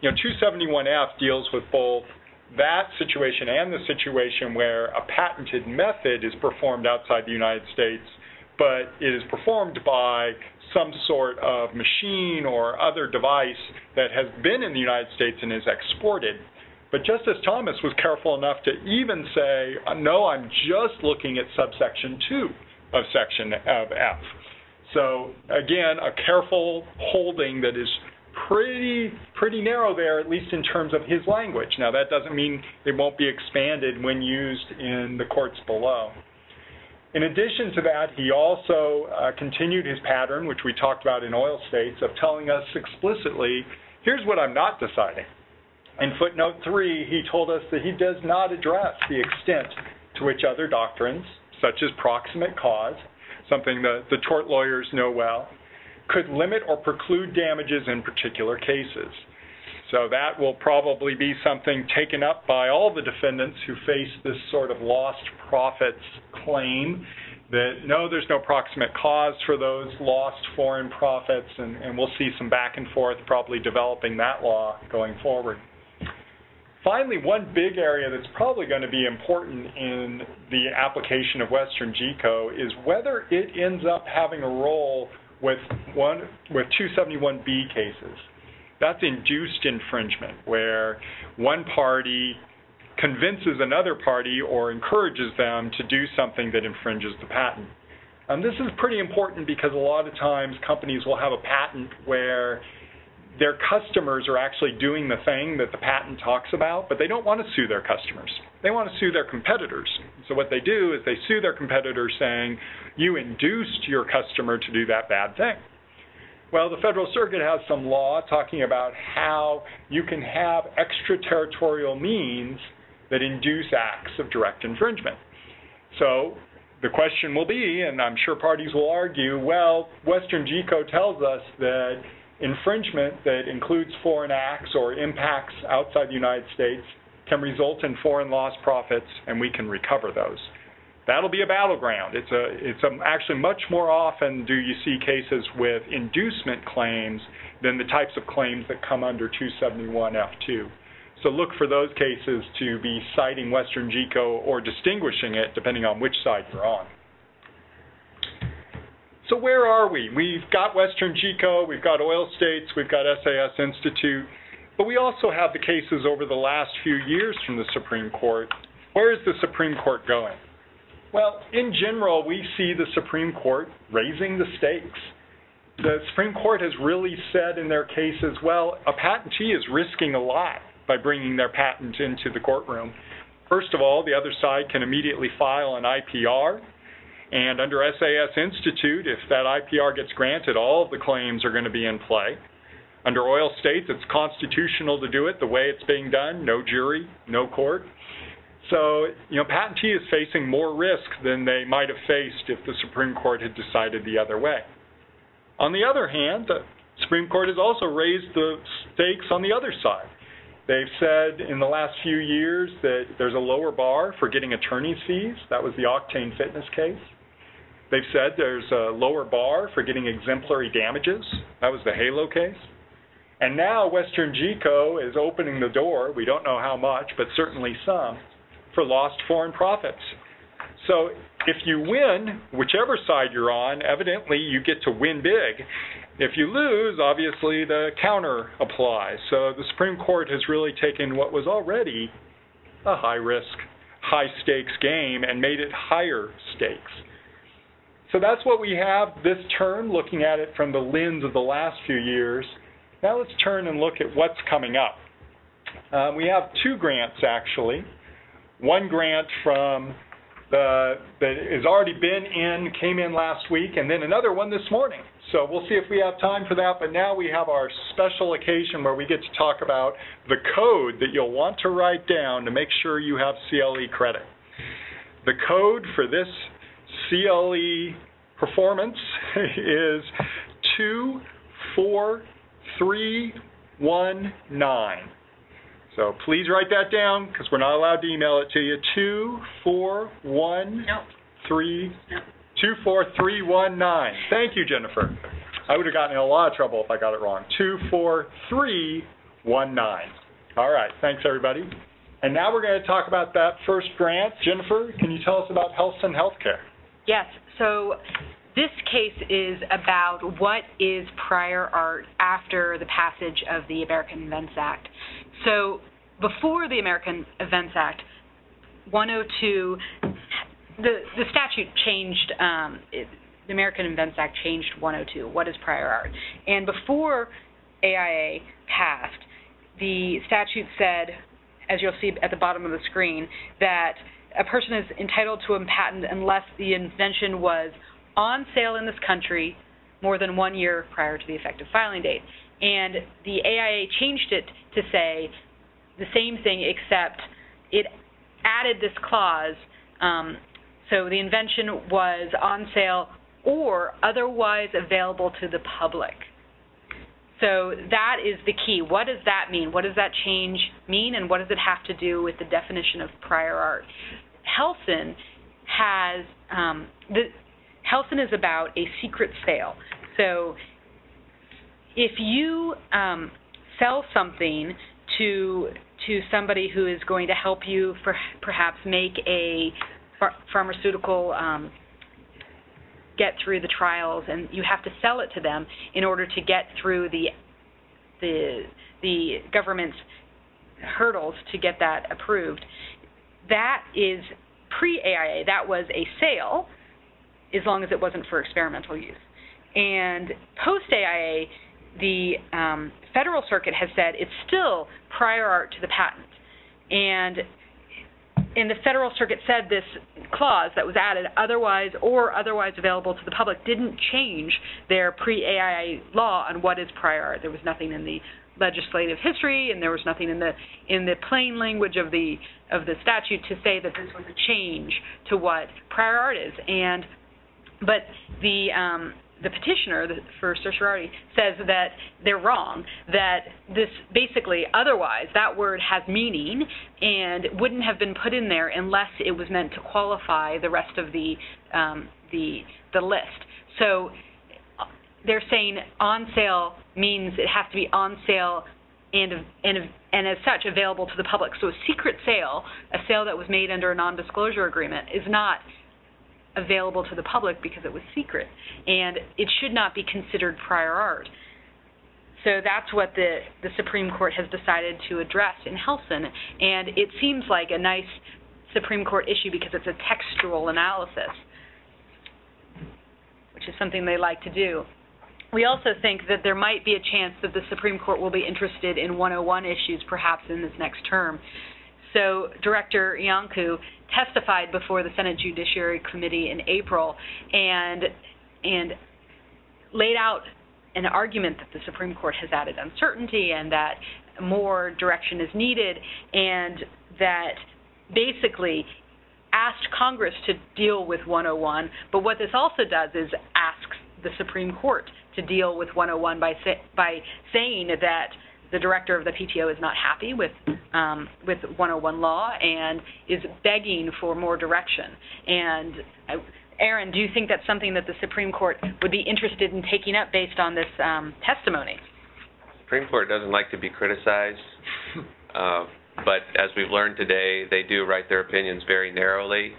you know, 271F deals with both that situation and the situation where a patented method is performed outside the United States, but it is performed by some sort of machine or other device that has been in the United States and is exported. But Justice Thomas was careful enough to even say, no, I'm just looking at subsection 2 of section of F. So again, a careful holding that is pretty pretty narrow there, at least in terms of his language. Now that doesn't mean it won't be expanded when used in the courts below. In addition to that, he also uh, continued his pattern, which we talked about in oil states, of telling us explicitly, here's what I'm not deciding. In footnote three, he told us that he does not address the extent to which other doctrines, such as proximate cause, something that the tort lawyers know well, could limit or preclude damages in particular cases. So that will probably be something taken up by all the defendants who face this sort of lost profits claim that no, there's no proximate cause for those lost foreign profits, and, and we'll see some back and forth probably developing that law going forward. Finally, one big area that's probably going to be important in the application of WesternGeco is whether it ends up having a role with one with 271B cases. That's induced infringement, where one party convinces another party or encourages them to do something that infringes the patent. And this is pretty important because a lot of times companies will have a patent where their customers are actually doing the thing that the patent talks about, but they don't want to sue their customers. They want to sue their competitors. So what they do is they sue their competitors saying, you induced your customer to do that bad thing. Well, the Federal Circuit has some law talking about how you can have extraterritorial means that induce acts of direct infringement. So the question will be, and I'm sure parties will argue, well, WesternGeco tells us that infringement that includes foreign acts or impacts outside the United States can result in foreign lost profits and we can recover those. That'll be a battleground. It's a it's a, actually much more often do you see cases with inducement claims than the types of claims that come under 271F2. So look for those cases to be citing WesternGeco or distinguishing it depending on which side you're on. So where are we? We've got WesternGeco, we've got Oil States, we've got SAS Institute, but we also have the cases over the last few years from the Supreme Court. Where is the Supreme Court going? Well, in general, we see the Supreme Court raising the stakes. The Supreme Court has really said in their cases, well, a patentee is risking a lot by bringing their patent into the courtroom. First of all, the other side can immediately file an IPR and under SAS Institute, if that IPR gets granted, all of the claims are going to be in play. Under oil states, it's constitutional to do it the way it's being done, no jury, no court. So, you know, patentee is facing more risk than they might have faced if the Supreme Court had decided the other way. On the other hand, the Supreme Court has also raised the stakes on the other side. They've said in the last few years that there's a lower bar for getting attorney's fees. That was the Octane Fitness case. They've said there's a lower bar for getting exemplary damages. That was the Halo case. And now WesternGeco is opening the door, we don't know how much, but certainly some, for lost foreign profits. So if you win, whichever side you're on, evidently you get to win big. If you lose, obviously the counter applies. So the Supreme Court has really taken what was already a high risk, high stakes game and made it higher stakes. So that's what we have this term, looking at it from the lens of the last few years. Now let's turn and look at what's coming up. Um, we have two grants actually. One grant from the, that has already been in, came in last week, and then another one this morning. So we'll see if we have time for that, but now we have our special occasion where we get to talk about the code that you'll want to write down to make sure you have CLE credit. The code for this CLE performance is 24319. So please write that down because we're not allowed to email it to you. 241 No. 3 24319. Thank you, Jennifer. I would have gotten in a lot of trouble if I got it wrong. 24319. All right. Thanks, everybody. And now we're going to talk about that first grant. Jennifer, can you tell us about Helsinn Healthcare? Yes. So this case is about what is prior art after the passage of the American Invents Act. So before the American Invents Act, 102, the the statute changed. Um, it, the American Invents Act changed 102. What is prior art? And before AIA passed, the statute said, as you'll see at the bottom of the screen, that a person is entitled to a patent unless the invention was on sale in this country more than one year prior to the effective filing date. And the AIA changed it to say the same thing, except it added this clause. Um, so the invention was on sale or otherwise available to the public. So that is the key. What does that mean? What does that change mean, and what does it have to do with the definition of prior art? Helsinn has um, the Helsinn is about a secret sale. So if you um, sell something to to somebody who is going to help you for perhaps make a ph- pharmaceutical um, get through the trials, and you have to sell it to them in order to get through the the the government's hurdles to get that approved. That is pre-AIA. That was a sale, as long as it wasn't for experimental use. And post-AIA, the um, Federal Circuit has said it's still prior art to the patent. And the Federal Circuit said this clause that was added, otherwise or otherwise available to the public, didn't change their pre-AIA law on what is prior art. There was nothing in the legislative history, and there was nothing in the in the plain language of the of the statute to say that this was a change to what prior art is. And but the um, the petitioner for certiorari says that they're wrong. That this basically otherwise that word has meaning and wouldn't have been put in there unless it was meant to qualify the rest of the um, the the list. So they're saying on sale means it has to be on sale and and and as such available to the public. So a secret sale, a sale that was made under a non-disclosure agreement, is not available to the public because it was secret, and it should not be considered prior art. So that's what the the Supreme Court has decided to address in Helsinn, and it seems like a nice Supreme Court issue because it's a textual analysis, which is something they like to do. We also think that there might be a chance that the Supreme Court will be interested in 101 issues perhaps in this next term. So Director Iancu testified before the Senate Judiciary Committee in April and and laid out an argument that the Supreme Court has added uncertainty and that more direction is needed and that basically asked Congress to deal with 101, but what this also does is asks the Supreme Court to deal with 101 by say, by saying that the director of the PTO is not happy with um, with 101 law and is begging for more direction. And uh, Aaron, do you think that's something that the Supreme Court would be interested in taking up based on this um, testimony? Supreme Court doesn't like to be criticized, uh, but as we've learned today, they do write their opinions very narrowly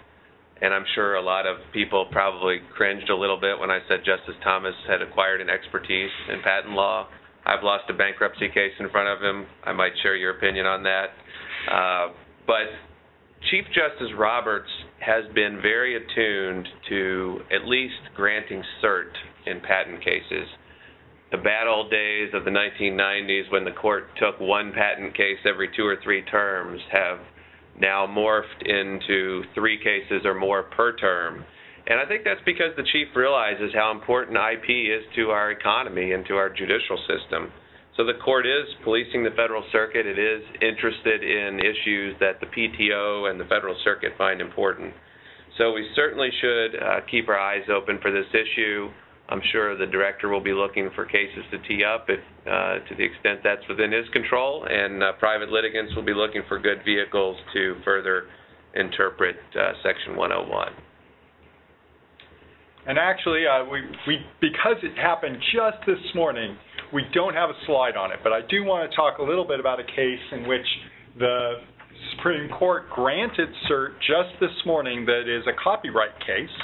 and I'm sure a lot of people probably cringed a little bit when I said Justice Thomas had acquired an expertise in patent law. I've lost a bankruptcy case in front of him. I might share your opinion on that. Uh, but Chief Justice Roberts has been very attuned to at least granting cert in patent cases. The bad old days of the 1990s when the court took one patent case every two or three terms have now morphed into three cases or more per term. And I think that's because the chief realizes how important IP is to our economy and to our judicial system. So the court is policing the federal circuit. It is interested in issues that the PTO and the federal circuit find important. So we certainly should uh, keep our eyes open for this issue. I'm sure the director will be looking for cases to tee up if, uh, to the extent that's within his control, and uh, private litigants will be looking for good vehicles to further interpret uh, Section 101. And actually, uh, we, we, because it happened just this morning, we don't have a slide on it, but I do want to talk a little bit about a case in which the Supreme Court granted cert just this morning that is a copyright case.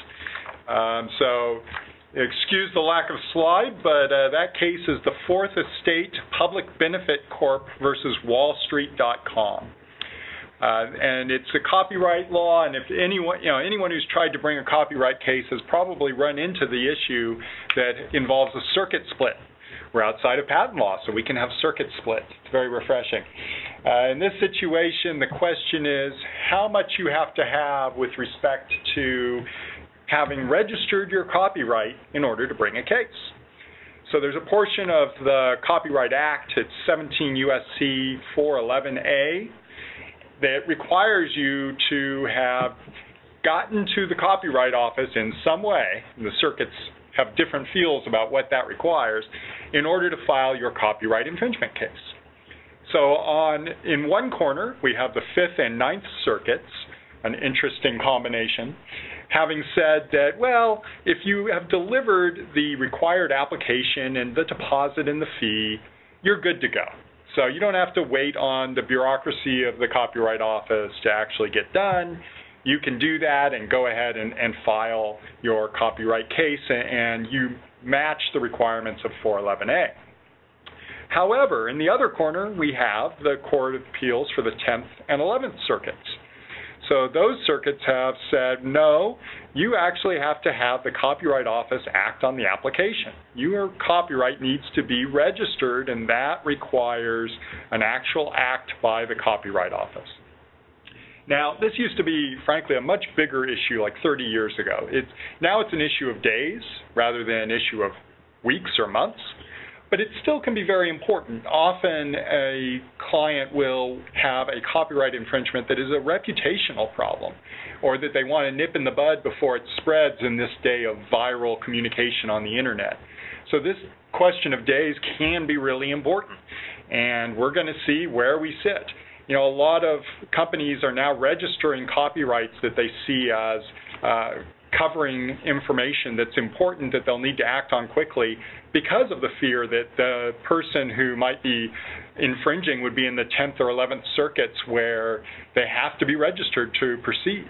Um, so Excuse the lack of slide, but uh, that case is the Fourth Estate Public Benefit Corp versus Wall-Street.com. Uh, and it's a copyright law, and if anyone, you know, anyone who's tried to bring a copyright case has probably run into the issue that involves a circuit split. We're outside of patent law, so we can have circuit split. It's very refreshing. Uh, in this situation, the question is how much you have to have with respect to having registered your copyright in order to bring a case. So there's a portion of the Copyright Act, it's 17 USC 411A, that requires you to have gotten to the Copyright Office in some way, the circuits have different feels about what that requires, in order to file your copyright infringement case. So on in one corner, we have the Fifth and Ninth Circuits an interesting combination. Having said that, well, if you have delivered the required application and the deposit and the fee, you're good to go. So you don't have to wait on the bureaucracy of the Copyright Office to actually get done. You can do that and go ahead and, and file your copyright case and you match the requirements of 411A. However, in the other corner, we have the Court of Appeals for the 10th and 11th Circuits. So those circuits have said, no, you actually have to have the Copyright Office act on the application. Your copyright needs to be registered, and that requires an actual act by the Copyright Office. Now, this used to be, frankly, a much bigger issue like 30 years ago. It's, now it's an issue of days rather than an issue of weeks or months but it still can be very important. Often a client will have a copyright infringement that is a reputational problem or that they want to nip in the bud before it spreads in this day of viral communication on the internet. So this question of days can be really important and we're going to see where we sit. You know, a lot of companies are now registering copyrights that they see as uh, covering information that's important that they'll need to act on quickly because of the fear that the person who might be infringing would be in the 10th or 11th circuits where they have to be registered to proceed.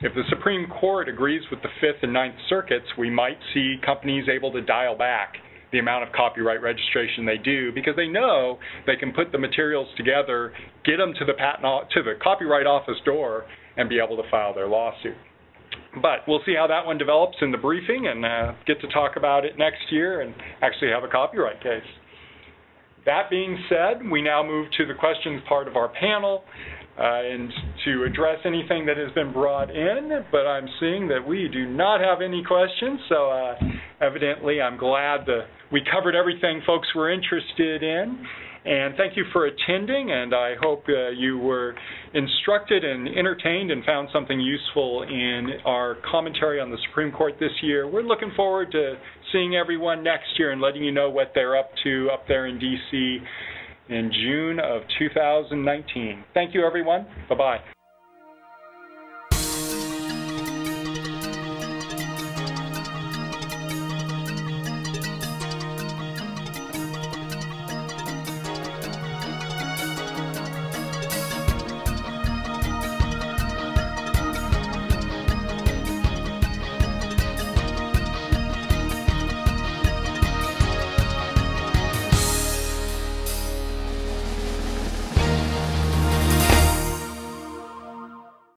If the Supreme Court agrees with the 5th and 9th circuits, we might see companies able to dial back the amount of copyright registration they do because they know they can put the materials together, get them to the patent to the copyright office door and be able to file their lawsuit. But we'll see how that one develops in the briefing and uh, get to talk about it next year and actually have a copyright case. That being said, we now move to the questions part of our panel uh, and to address anything that has been brought in, but I'm seeing that we do not have any questions, so uh, evidently I'm glad that we covered everything folks were interested in. And thank you for attending, and I hope uh, you were instructed and entertained and found something useful in our commentary on the Supreme Court this year. We're looking forward to seeing everyone next year and letting you know what they're up to up there in D.C. in June of 2019. Thank you, everyone. Bye-bye.